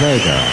Vega.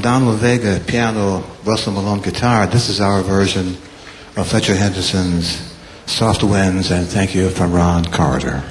Donald Vega, piano, Russell Malone, guitar, this is our version of Fletcher Henderson's Soft Winds, and thank you from Ron Carter.